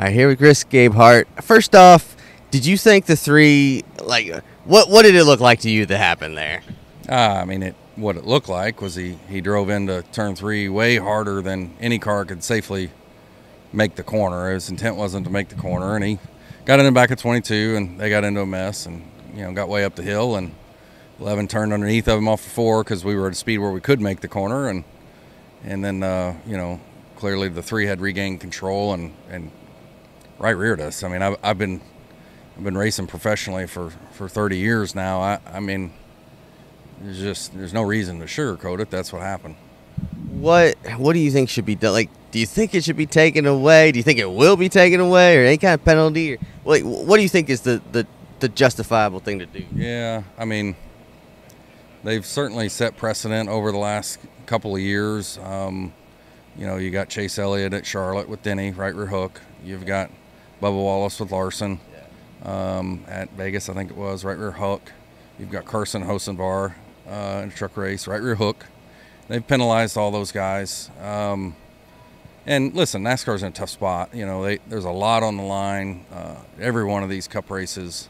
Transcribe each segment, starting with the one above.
All right, here with Chris Gabehart. First off, did you think the three like what what did it look like to you that happened there? Uh, I mean, it what it looked like was he he drove into turn three way harder than any car could safely make the corner. His intent wasn't to make the corner, and he got in the back of 22, and they got into a mess, and you know got way up the hill, and 11 turned underneath of him off of four because we were at a speed where we could make the corner, and and then uh, you know clearly the three had regained control and and right reared us. I mean, I've, I've been I've been racing professionally for for 30 years now. I I mean, there's just there's no reason to sugarcoat it. That's what happened. What what do you think should be done? Like, do you think it should be taken away? Do you think it will be taken away, or any kind of penalty? Or like, what do you think is the the, the justifiable thing to do? Yeah, I mean, they've certainly set precedent over the last couple of years. Um, you know, you got Chase Elliott at Charlotte with Denny, right rear hook. You've got Bubba Wallace with Larson um, at Vegas, I think it was, right rear hook. You've got Carson Hocevar uh, in a truck race, right rear hook. They've penalized all those guys. Um, and listen, NASCAR's in a tough spot. You know, they, there's a lot on the line. Uh, every one of these Cup races,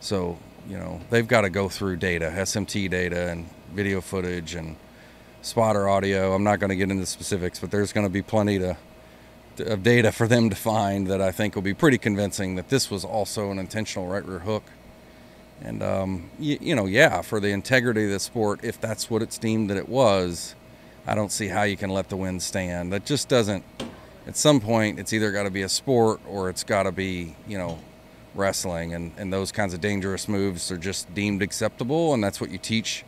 so you know they've got to go through data, SMT data, and video footage and spotter audio. I'm not going to get into specifics, but there's going to be plenty to, of data for them to find that I think will be pretty convincing that this was also an intentional right rear hook. And um, you, you know, yeah, for the integrity of the sport, if that's what it's deemed that it was, I don't see how you can let the wind stand. That just doesn't. At some point, it's either got to be a sport or it's got to be, you know, wrestling, and, and those kinds of dangerous moves are just deemed acceptable, and that's what you teach.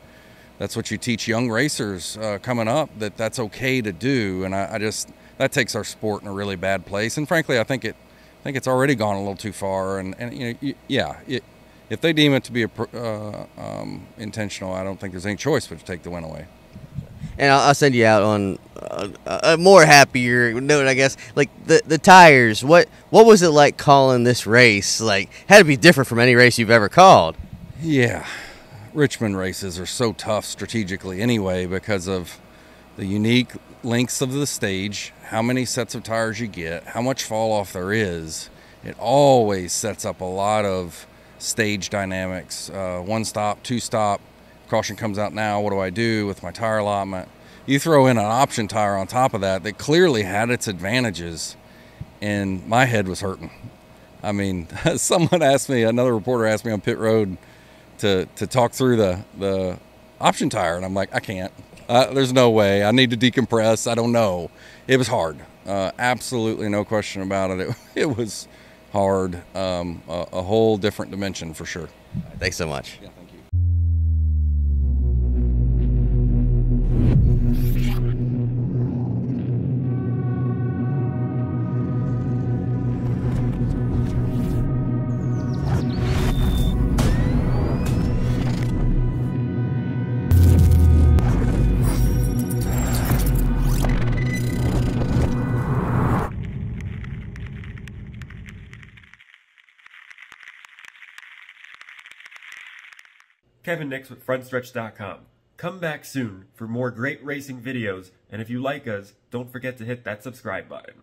That's what you teach young racers uh, coming up that that's okay to do, and I, I, just that takes our sport in a really bad place. And frankly, I think it, I think it's already gone a little too far. And, and you know, yeah, it, if they deem it to be a, uh, um, intentional, I don't think there's any choice but to take the win away and I'll, I'll send you out on a, a, more happier note, I guess. Like the the tires, what what was it like calling this race? Like had to be different from any race you've ever called. Yeah, Richmond races are so tough strategically anyway because of the unique lengths of the stage, how many sets of tires you get, how much fall off there is. It always sets up a lot of stage dynamics. Uh, one stop, two stop, caution comes out now. What do I do with my tire allotment? You throw in an option tire on top of that that clearly had its advantages, and my head was hurting. I mean, someone asked me, another reporter asked me on pit road to to talk through the the option tire, and I'm like, I can't. Uh, there's no way. I need to decompress. I don't know. It was hard. Uh, absolutely no question about it. It, it was hard. Um, a, a, whole different dimension for sure. Thanks so much. Yeah. Kevin Nix with FrontStretch.com. Come back soon for more great racing videos, and if you like us, don't forget to hit that subscribe button.